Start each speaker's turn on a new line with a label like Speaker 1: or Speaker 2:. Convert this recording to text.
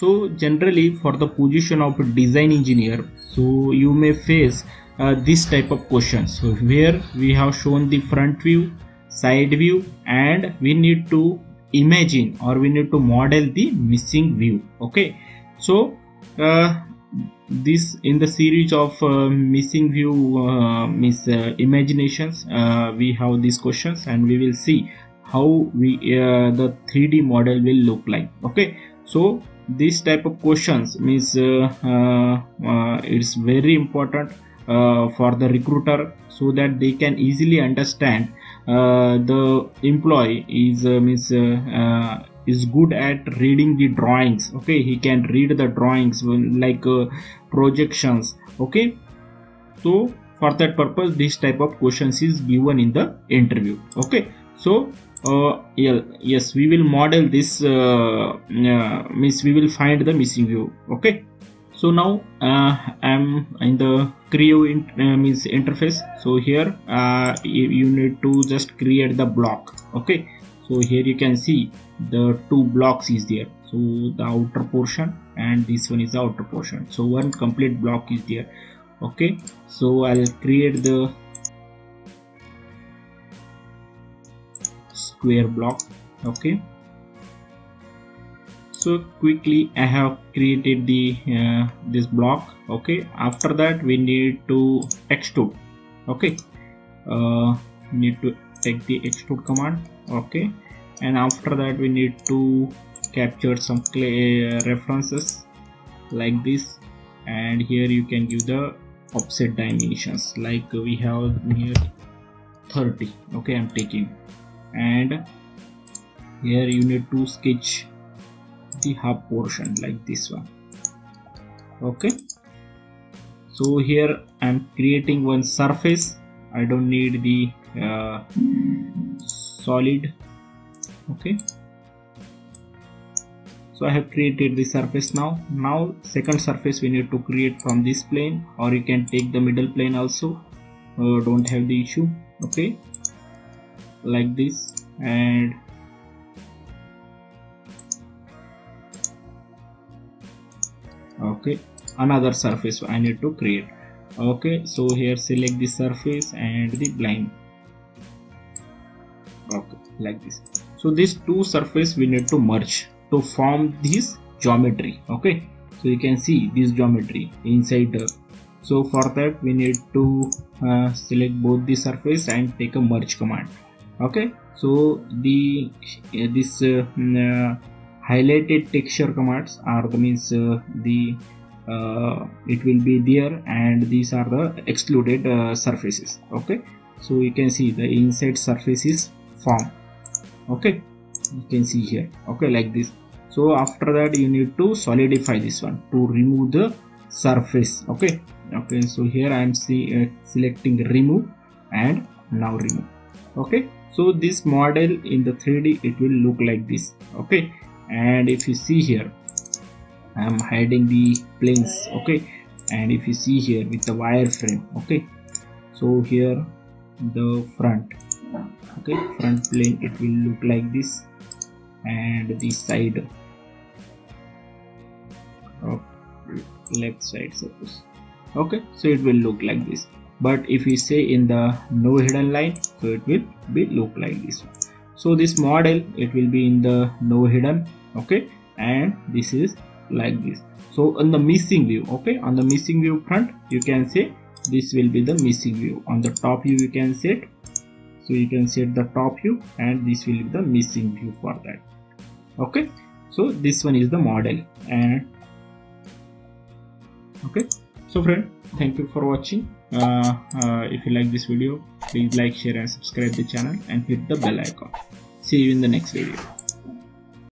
Speaker 1: so generally for the position of design engineer so you may face uh, this type of questions so where we have shown the front view side view and we need to imagine or we need to model the missing view okay? So uh, this in the series of uh, missing view uh, miss uh, imaginations uh, we have these questions and we will see how we uh, the 3d model will look like okay? So this type of questions means uh, uh, uh, it's very important for the recruiter so that they can easily understand the employee is means is good at reading the drawings. Okay he can read the drawings like uh, projections. Okay so for that purpose this type of questions is given in the interview. Okay so uh, yeah, yes we will model this uh, uh, means we will find the missing view okay? So now uh, i'm in the creo in, uh, means interface. So here you need to just create the block okay? So here you can see the two blocks is there. So the outer portion and this one is the outer portion. So one complete block is there okay? So i'll create the square block okay? So quickly i have created the uh, this block okay? After that we need to extrude okay? Uh, need to take the extrude command okay? And after that we need to capture some clay uh, references like this. And here you can give the offset dimensions like we have here 30 okay? I'm taking and here you need to sketch the hub portion like this one. Okay. So here i'm creating one surface. I don't need the uh, solid. Okay. So i have created the surface now. Now second surface we need to create from this plane or you can take the middle plane also. Uh, don't have the issue. Okay like this and okay another surface I need to create. Okay so here select the surface and the blind. Okay like this. So these two surface we need to merge to form this geometry. Okay so you can see this geometry inside. The so for that we need to uh, select both the surface and take a merge command okay so the uh, this uh, uh, highlighted texture commands are the means the it will be there and these are the excluded surfaces. Okay so you can see the inside surface is formed okay you can see here. Okay like this. So after that you need to solidify this one to remove the surface. Okay okay so here i am see, uh, selecting remove and now remove. Okay so this model in the 3d it will look like this okay? And if you see here i am hiding the planes okay? And if you see here with the wireframe okay? So here the front okay? Front plane it will look like this. And the side left side suppose okay? So it will look like this but if we say in the no hidden line so it will be look like this so this model it will be in the no hidden okay? And this is like this. So on the missing view okay? On the missing view front you can say this will be the missing view. On the top view you can set. So you can set the top view and this will be the missing view for that okay? So this one is the model and okay so friend thank you for watching. Uh, uh, if you like this video please like share and subscribe the channel and hit the bell icon. See you in the next video